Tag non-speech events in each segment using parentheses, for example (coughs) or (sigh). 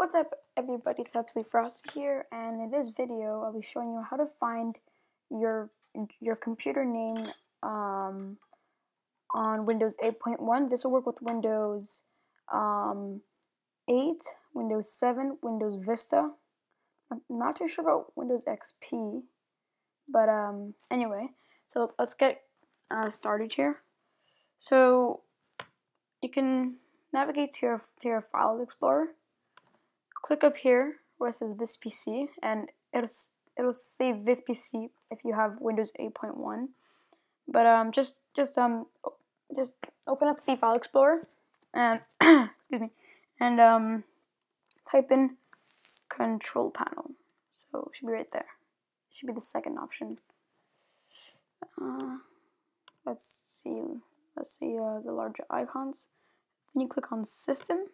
What's up everybody, it's AbsoleteFrosty here and in this video I'll be showing you how to find your your computer name um, on Windows 8.1. This will work with Windows um, 8, Windows 7, Windows Vista. I'm not too sure about Windows XP, but um, anyway, so let's get uh, started here. So you can navigate to your, to your File Explorer click up here where it says this PC and it'll it'll save this PC if you have Windows 8.1 but um just just um just open up the file explorer and (coughs) excuse me and um type in control panel. So it should be right there. It should be the second option. Uh, let's see let's see uh, the larger icons. Then you click on system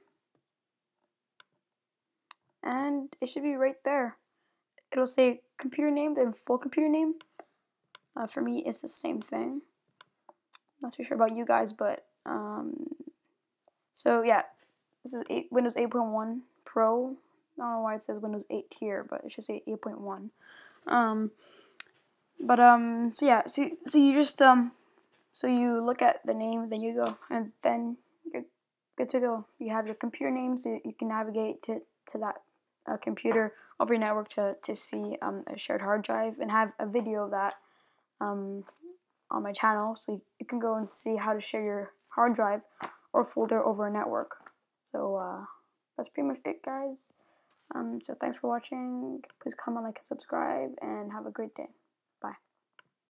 and it should be right there. It'll say computer name, then full computer name. Uh, for me, it's the same thing. Not too sure about you guys, but um, so yeah, this is eight, Windows 8.1 Pro. I don't know why it says Windows 8 here, but it should say 8.1. Um, but um, so yeah, so so you just um, so you look at the name, then you go, and then you're good to go. You have your computer name, so you can navigate to to that a computer over your network to, to see um, a shared hard drive and have a video of that um, on my channel so you, you, can go and see how to share your hard drive or folder over a network. So uh, that's pretty much it guys. Um, so thanks for watching. Please comment, like, and subscribe and have a great day.